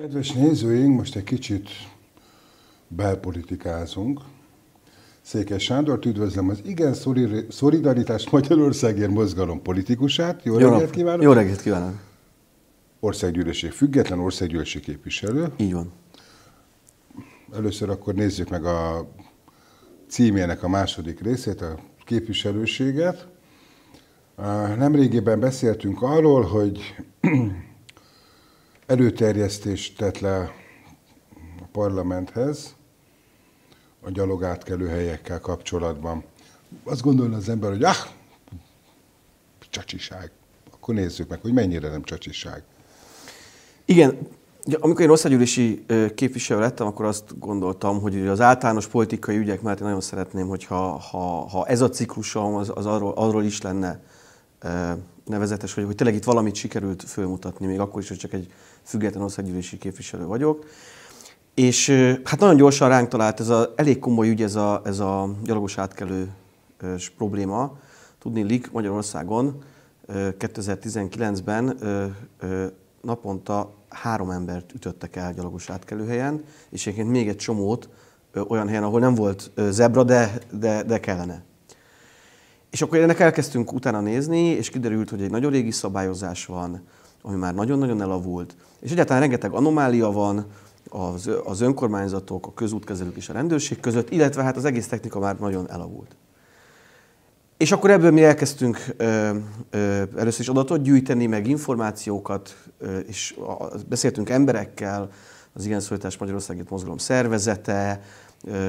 Kedves nézőink, most egy kicsit belpolitikázunk. Székes Sándor, üdvözlöm az Igen Szolidaritás Magyarországért mozgalom politikusát. Jó, Jó reggelt kívánok! Jó reggelt kívánok! Országgyűlési független országgyűlési képviselő. Így van. Először akkor nézzük meg a címének a második részét, a képviselőséget. Nemrégiben beszéltünk arról, hogy előterjesztést tett le a parlamenthez a gyalogátkelő helyekkel kapcsolatban. Azt gondolna az ember, hogy ah, csacsiság. Akkor nézzük meg, hogy mennyire nem csacsiság. Igen, amikor én országgyűlési képviselő lettem, akkor azt gondoltam, hogy az általános politikai ügyek mellett én nagyon szeretném, hogyha ha, ha ez a ciklusom az, az arról, arról is lenne nevezetes, hogy, hogy tényleg itt valamit sikerült fölmutatni, még akkor is, hogy csak egy független országgyűlési képviselő vagyok. És hát nagyon gyorsan ránk talált ez a elég komoly ügy, ez a, ez a gyalogos átkelő probléma. Tudni Lik Magyarországon 2019-ben naponta három embert ütöttek el gyalogos átkelőhelyen, és egyébként még egy csomót olyan helyen, ahol nem volt zebra, de, de, de kellene. És akkor ennek elkezdtünk utána nézni, és kiderült, hogy egy nagyon régi szabályozás van, ami már nagyon-nagyon elavult, és egyáltalán rengeteg anomália van az, az önkormányzatok, a közútkezelők és a rendőrség között, illetve hát az egész technika már nagyon elavult. És akkor ebből mi elkezdtünk ö, ö, először is adatot gyűjteni, meg információkat, ö, és a, beszéltünk emberekkel, az Igen Szólítás Magyarországért Mozgalom szervezete,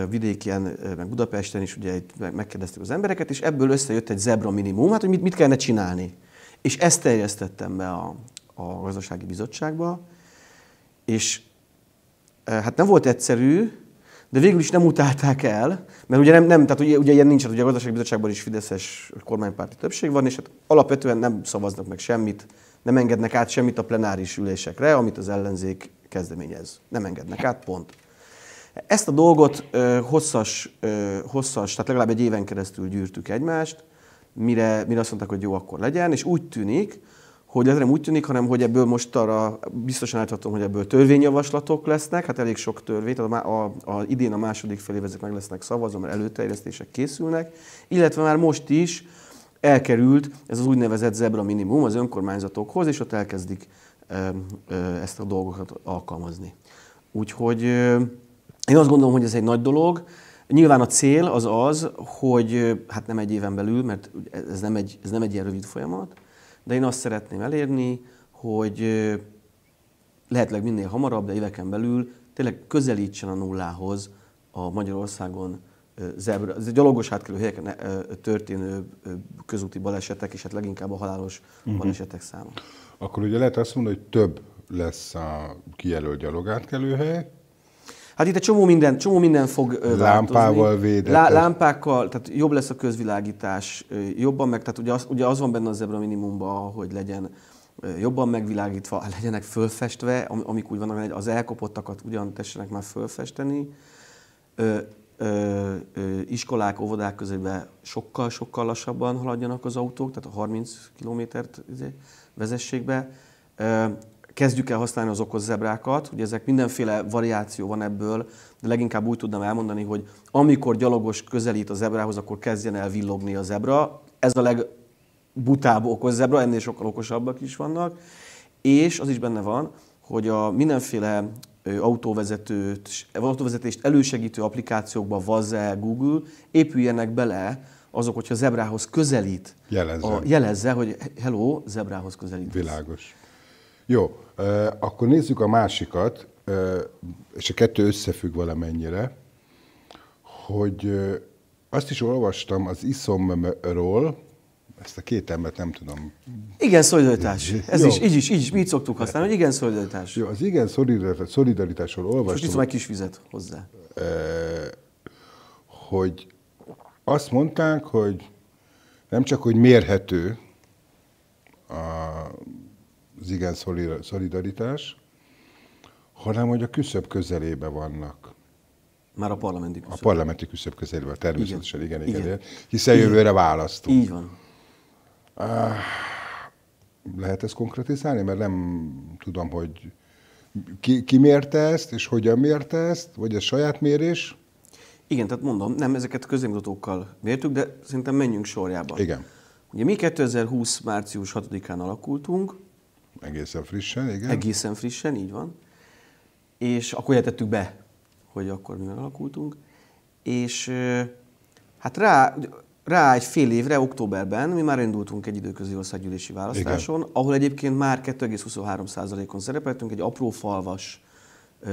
vidéken, meg Budapesten is ugye megkérdeztük az embereket, és ebből összejött egy zebra minimum, hát hogy mit, mit kellene csinálni. És ezt terjesztettem be a, a gazdasági bizottságba, és hát nem volt egyszerű, de végül is nem utálták el, mert ugye nem, nem tehát ugye, ugye ilyen nincs, ugye a gazdasági bizottságban is fideszes kormánypárti többség van, és hát alapvetően nem szavaznak meg semmit, nem engednek át semmit a plenáris ülésekre, amit az ellenzék kezdeményez. Nem engednek át, pont. Ezt a dolgot ö, hosszas, ö, hosszas, tehát legalább egy éven keresztül gyűrtük egymást, mire, mire azt mondták, hogy jó, akkor legyen, és úgy tűnik, hogy ez nem úgy tűnik, hanem hogy ebből most arra biztosan állíthatom, hogy ebből törvényjavaslatok lesznek, hát elég sok törvény, tehát a, a, a, idén a második fél ezek meg lesznek szavazva, mert előterjesztések készülnek, illetve már most is elkerült ez az úgynevezett zebra minimum az önkormányzatokhoz, és ott elkezdik ezt a dolgokat alkalmazni. Úgyhogy én azt gondolom, hogy ez egy nagy dolog. Nyilván a cél az az, hogy hát nem egy éven belül, mert ez nem egy, ez nem egy ilyen rövid folyamat, de én azt szeretném elérni, hogy lehetőleg minél hamarabb, de éveken belül tényleg közelítsen a nullához a Magyarországon zebra, ez gyalogos átkelő helyeken történő közúti balesetek, és hát leginkább a halálos uh-huh. balesetek száma. Akkor ugye lehet azt mondani, hogy több lesz a kijelölt gyalogátkelőhely, Hát itt egy csomó minden, csomó minden fog Lámpával védett. Lá, lámpákkal, tehát jobb lesz a közvilágítás, jobban meg, tehát ugye az, ugye az van benne az zebra minimumban, hogy legyen jobban megvilágítva, legyenek fölfestve, amik úgy vannak, az elkopottakat ugyan tessenek már fölfesteni. Ö, ö, ö, iskolák, óvodák közében sokkal-sokkal lassabban haladjanak az autók, tehát a 30 kilométert izé, vezessék be kezdjük el használni az okos zebrákat, hogy ezek mindenféle variáció van ebből, de leginkább úgy tudnám elmondani, hogy amikor gyalogos közelít a zebrához, akkor kezdjen el villogni a zebra. Ez a legbutább okos zebra, ennél sokkal okosabbak is vannak. És az is benne van, hogy a mindenféle autóvezetőt, autóvezetést elősegítő applikációkba, Vaze, Google épüljenek bele azok, hogyha zebrához közelít, jelezze, a, jelezze hogy hello, zebrához közelít. Világos. Jó, akkor nézzük a másikat, és a kettő összefügg valamennyire, hogy azt is olvastam az iszomról, ezt a két embert nem tudom. Igen, szolidaritás. Ez Jó. is, így is, így is, mi így szoktuk használni, hogy igen, szolidaritás. Jó, az igen szolidaritásról olvastam. Most itt egy kis vizet hozzá. Hogy azt mondták, hogy nem csak, hogy mérhető a igen szolidaritás, hanem hogy a küszöb közelébe vannak. Már a parlamenti küszöb. A parlamenti küszöb közelében, természetesen, igen, igen, igen. igen. Hiszen igen. jövőre választunk. Így van. Ah, lehet ezt konkretizálni? Mert nem tudom, hogy Ki, ki mérte ezt, és hogyan mérte ezt? Vagy a saját mérés? Igen, tehát mondom, nem ezeket közémutatókkal mértük, de szerintem menjünk sorjában. Igen. Ugye mi 2020. március 6-án alakultunk, Egészen frissen, igen. egészen frissen, így van, és akkor jelentettük be, hogy akkor mivel alakultunk, és hát rá, rá egy fél évre, októberben mi már indultunk egy időközi országgyűlési választáson, Igen. ahol egyébként már 2,23%-on szerepeltünk, egy apró falvas,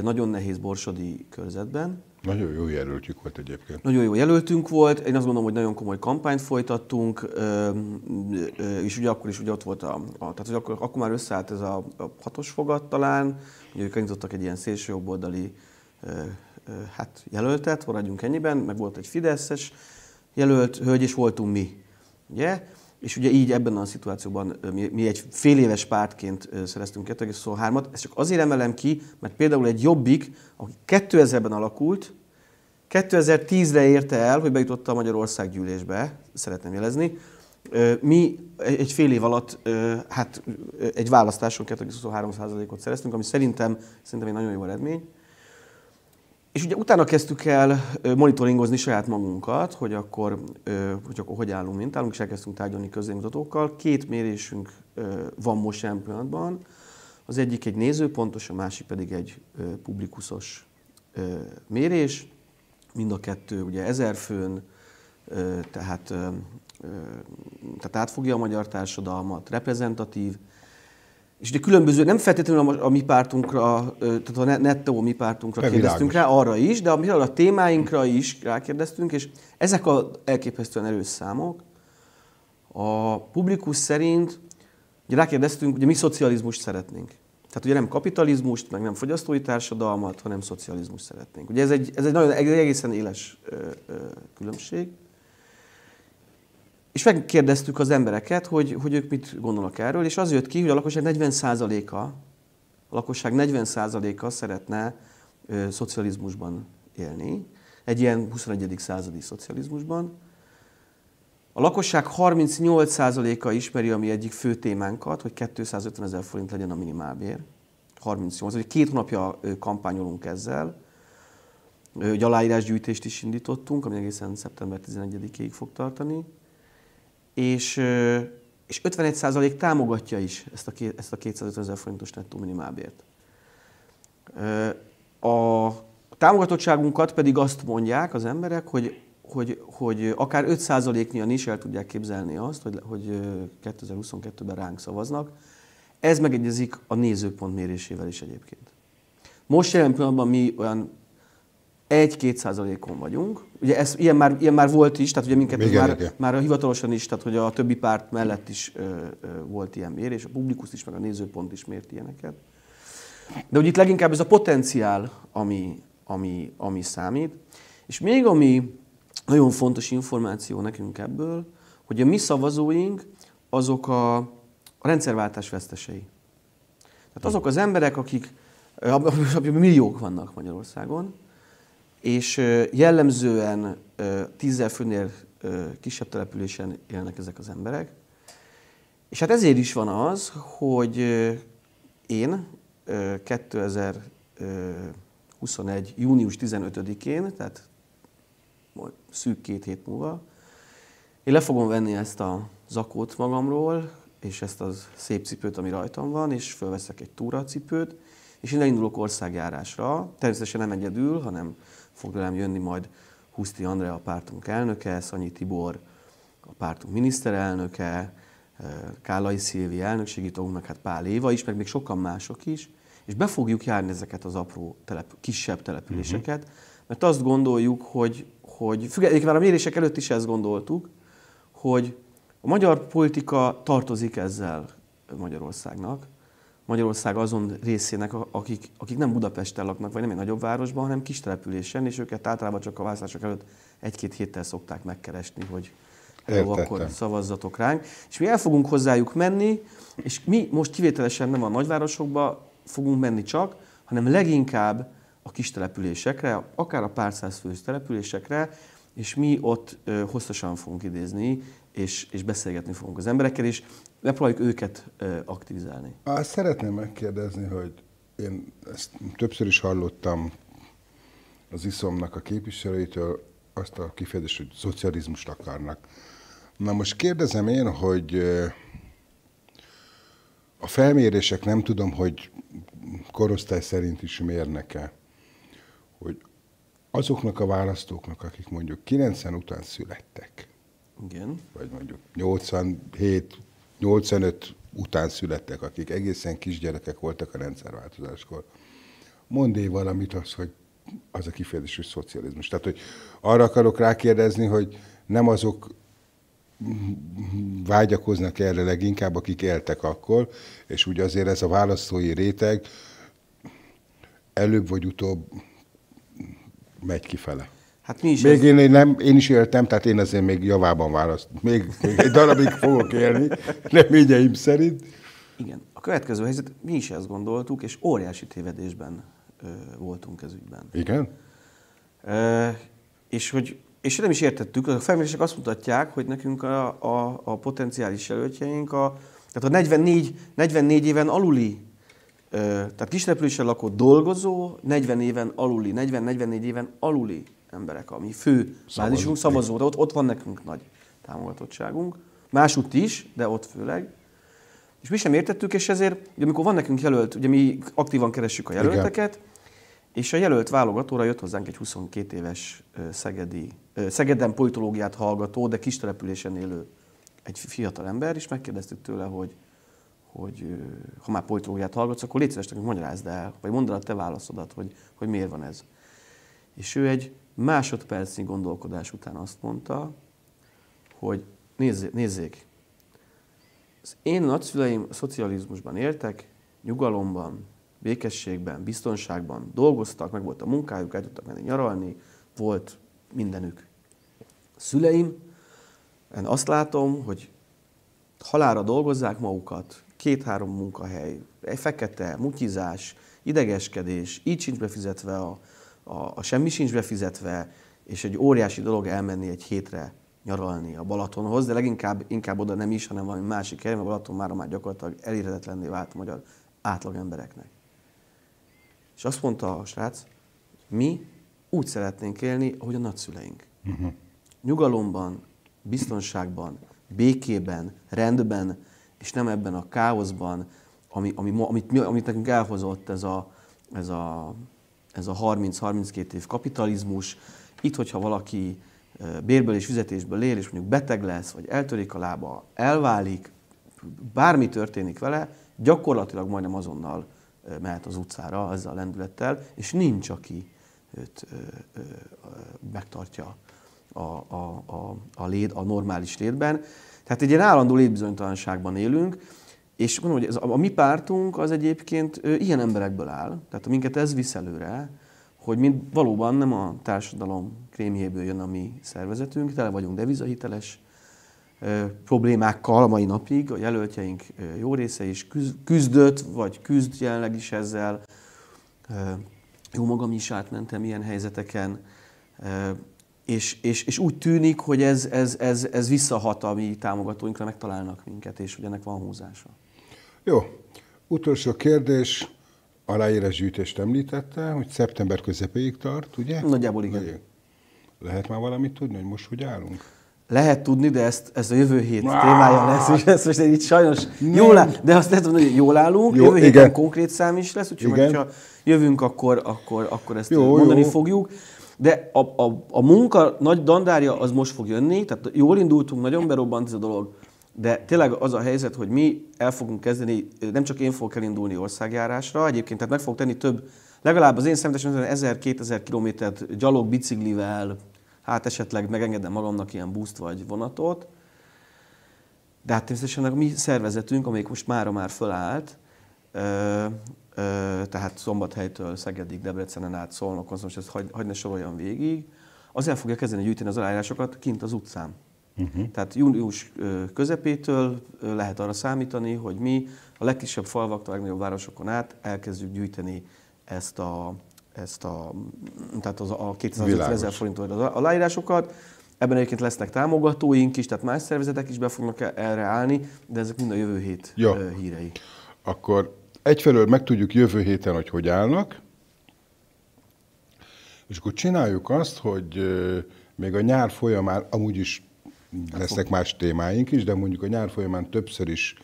nagyon nehéz borsodi körzetben, Nagyon jó jelöltjük volt egyébként. Nagyon jó jelöltünk volt, én azt gondolom, hogy nagyon komoly kampányt folytattunk, és ugye akkor is ugye ott volt a, a tehát hogy akkor, akkor már összeállt ez a, a hatos fogat talán, ugye ők elindítottak egy ilyen szélső jobboldali ö, ö, hát jelöltet, maradjunk ennyiben, meg volt egy Fideszes jelölt hölgy, és voltunk mi, ugye? És ugye így ebben a szituációban mi, mi egy fél éves pártként szereztünk 2,23-at. Ezt csak azért emelem ki, mert például egy Jobbik, aki 2000-ben alakult, 2010-re érte el, hogy bejutott a Magyarország gyűlésbe, szeretném jelezni. Mi egy fél év alatt hát egy választáson 2,23%-ot szereztünk, ami szerintem, szerintem egy nagyon jó eredmény. És ugye utána kezdtük el monitoringozni saját magunkat, hogy akkor, hogy akkor hogy állunk, mint állunk, és elkezdtünk tárgyalni közémutatókkal. Két mérésünk van most jelen pillanatban. Az egyik egy nézőpontos, a másik pedig egy ö, mérés. Mind a kettő ugye ezer főn, tehát, tehát átfogja a magyar társadalmat, reprezentatív, és ugye különböző, nem feltétlenül a, a mi pártunkra, tehát a ne- nettó mi pártunkra De kérdeztünk világos. rá, arra is, de a, a témáinkra is rákérdeztünk, és ezek a elképesztően erős számok. A publikus szerint, ugye rákérdeztünk, ugye mi szocializmust szeretnénk. Tehát ugye nem kapitalizmust, meg nem fogyasztói társadalmat, hanem szocializmust szeretnénk. Ugye ez egy, ez egy, nagyon, egy egészen éles ö, ö, különbség. És megkérdeztük az embereket, hogy, hogy ők mit gondolnak erről, és az jött ki, hogy a lakosság 40%-a, a lakosság 40%-a szeretne ö, szocializmusban élni, egy ilyen 21. századi szocializmusban. A lakosság 38%-a ismeri a mi egyik fő témánkat, hogy 250 ezer forint legyen a minimálbér. 38, vagy két hónapja kampányolunk ezzel. Egy aláírásgyűjtést is indítottunk, ami egészen szeptember 11-ig fog tartani. És, és 51% támogatja is ezt a, ezt a 250 ezer forintos nettó minimálbért. A támogatottságunkat pedig azt mondják az emberek, hogy, hogy, hogy akár 5%-nyian is el tudják képzelni azt, hogy, hogy ö, 2022-ben ránk szavaznak. Ez megegyezik a nézőpont mérésével is egyébként. Most jelen pillanatban mi olyan 1-2 százalékon vagyunk. Ugye ez, ilyen, már, ilyen már volt is, tehát ugye minket Igen, már, igen. már hivatalosan is, tehát hogy a többi párt mellett is ö, ö, volt ilyen mérés, a publikus is, meg a nézőpont is mért ilyeneket. De ugye itt leginkább ez a potenciál, ami, ami, ami számít. És még ami nagyon fontos információ nekünk ebből, hogy a mi szavazóink azok a, a rendszerváltás vesztesei. Tehát azok az emberek, akik, abban milliók vannak Magyarországon, és jellemzően tízzel főnél kisebb településen élnek ezek az emberek. És hát ezért is van az, hogy én ö, 2021. június 15-én, tehát majd szűk két hét múlva, én le fogom venni ezt a zakót magamról, és ezt az szép cipőt, ami rajtam van, és fölveszek egy túracipőt, és én elindulok országjárásra. Természetesen nem egyedül, hanem fog velem jönni majd Huszti Andrea, a pártunk elnöke, Szanyi Tibor, a pártunk miniszterelnöke, eh, Kálai Szilvi elnökségi tagunk, meg hát Pál Éva is, meg még sokan mások is, és be fogjuk járni ezeket az apró, telep, kisebb településeket, mert azt gondoljuk, hogy, hogy függetlenül már a mérések előtt is ezt gondoltuk, hogy a magyar politika tartozik ezzel Magyarországnak. Magyarország azon részének, akik, akik nem Budapesten laknak, vagy nem egy nagyobb városban, hanem kis településen, és őket általában csak a választások előtt egy-két héttel szokták megkeresni, hogy jó, akkor szavazzatok ránk. És mi el fogunk hozzájuk menni, és mi most kivételesen nem a nagyvárosokba fogunk menni csak, hanem leginkább a kis településekre, akár a pár száz fős településekre, és mi ott ö, hosszasan fogunk idézni, és, és beszélgetni fogunk az emberekkel, és megpróbáljuk őket aktivizálni. Azt szeretném megkérdezni, hogy én ezt többször is hallottam az iszomnak a képviselőitől, azt a kifejezést, hogy szocializmust akarnak. Na most kérdezem én, hogy a felmérések nem tudom, hogy korosztály szerint is mérnek-e, hogy azoknak a választóknak, akik mondjuk 90 után születtek, Igen. vagy mondjuk 87, 85 után születtek, akik egészen kisgyerekek voltak a rendszerváltozáskor, mondd valamit az, hogy az a kifejezés, hogy szocializmus. Tehát, hogy arra akarok rákérdezni, hogy nem azok vágyakoznak erre leginkább, akik éltek akkor, és úgy azért ez a választói réteg előbb vagy utóbb megy kifele. Hát mi is Még ez... én, nem, én is éltem, tehát én azért még javában választ. Még, még egy darabig fogok élni, reményeim szerint. Igen. A következő helyzet, mi is ezt gondoltuk, és óriási tévedésben ö, voltunk ez ügyben. Igen? Ö, és hogy és nem is értettük, a felmérések azt mutatják, hogy nekünk a, a, a potenciális jelöltjeink, a, tehát a 44, 44 éven aluli, ö, tehát kisrepülésen lakó dolgozó, 40 éven aluli, 40-44 éven aluli emberek, ami fő bázisunk szavazóra, ott, ott van nekünk nagy támogatottságunk. Másútt is, de ott főleg. És mi sem értettük, és ezért, ugye, amikor van nekünk jelölt, ugye mi aktívan keressük a jelölteket, Igen. és a jelölt válogatóra jött hozzánk egy 22 éves szegedi, Szegeden politológiát hallgató, de kis településen élő egy fiatal ember, és megkérdeztük tőle, hogy, hogy ha már politológiát hallgatsz, akkor légy szíves, nekünk magyarázd el, vagy mondd el a te válaszodat, hogy, hogy miért van ez. És ő egy másodpercnyi gondolkodás után azt mondta, hogy nézzék, nézzék az én nagyszüleim a szocializmusban éltek, nyugalomban, békességben, biztonságban dolgoztak, meg volt a munkájuk, el tudtak menni nyaralni, volt mindenük. A szüleim, én azt látom, hogy halára dolgozzák magukat, két-három munkahely, fekete, mutyizás, idegeskedés, így sincs befizetve, a, a, a semmi sincs befizetve, és egy óriási dolog elmenni egy hétre nyaralni a Balatonhoz, de leginkább inkább oda nem is, hanem valami másik hely, mert Balaton már, már gyakorlatilag elérhetetlenné vált a magyar átlag embereknek. És azt mondta a srác, mi úgy szeretnénk élni, ahogy a nagyszüleink. Uh-huh. Nyugalomban, biztonságban, békében, rendben, és nem ebben a káoszban, ami, ami, amit, amit nekünk elhozott ez a, ez a, ez a 30-32 év kapitalizmus. Itt, hogyha valaki bérből és fizetésből él, és mondjuk beteg lesz, vagy eltörik a lába, elválik, bármi történik vele, gyakorlatilag majdnem azonnal mehet az utcára ezzel a lendülettel, és nincs, aki őt ö, ö, megtartja a, a, a, a, léd, a normális létben. Tehát egy ilyen állandó létbizonytalanságban élünk, és mondom, hogy ez, a, a mi pártunk az egyébként ö, ilyen emberekből áll, tehát minket ez visz előre, hogy mint valóban nem a társadalom krémjéből jön a mi szervezetünk, tele vagyunk devizahiteles problémákkal a mai napig, a jelöltjeink jó része is küzdött, vagy küzd jelenleg is ezzel. Jó magam is átmentem ilyen helyzeteken, és, és, és úgy tűnik, hogy ez, ez, ez, ez visszahat a mi támogatóinkra, megtalálnak minket, és hogy ennek van húzása. Jó. Utolsó kérdés aláírásgyűjtést említette, hogy szeptember közepéig tart, ugye? Nagyjából igen. Lehet már valamit tudni, hogy most hogy állunk? Lehet tudni, de ezt, ez a jövő hét ah! témája lesz, és ezt most itt sajnos Nem. jól áll, de azt lehet mondani, hogy jól állunk, Jó, jövő héten igen. konkrét szám is lesz, úgyhogy majd, ha jövünk, akkor, akkor, akkor ezt jó, mondani jó. fogjuk. De a, a, a munka nagy dandárja az most fog jönni, tehát jól indultunk, nagyon berobbant ez a dolog, de tényleg az a helyzet, hogy mi el fogunk kezdeni, nem csak én fogok elindulni országjárásra, egyébként tehát meg fogok tenni több, legalább az én személyesen 1000-2000 kilométert gyalog, biciklivel, hát esetleg megengedem magamnak ilyen buszt vagy vonatot. De hát természetesen a mi szervezetünk, amelyik most mára már fölállt, ö, ö, tehát Szombathelytől Szegedig, Debrecenen át Szolnokon, most ezt hagy, hagy ne soroljam végig, az el fogja kezdeni gyűjteni az aláírásokat kint az utcán. Uh-huh. Tehát június közepétől lehet arra számítani, hogy mi a legkisebb falvaktól a legnagyobb városokon át elkezdjük gyűjteni ezt a, ezt a, tehát az a 250 ezer forintot aláírásokat. Ebben egyébként lesznek támogatóink is, tehát más szervezetek is be fognak erre állni, de ezek mind a jövő hét Jó. hírei. Akkor egyfelől megtudjuk jövő héten, hogy hogy állnak, és akkor csináljuk azt, hogy még a nyár folyamán, amúgy is lesznek más témáink is, de mondjuk a nyár folyamán többször is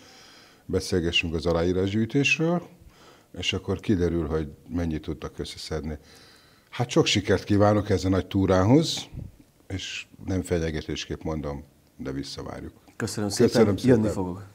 beszélgessünk az aláírásgyűjtésről, és akkor kiderül, hogy mennyit tudtak összeszedni. Hát sok sikert kívánok ezen a nagy túrához, és nem fenyegetésképp mondom, de visszavárjuk. Köszönöm szépen, Köszönöm szépen. jönni fogok.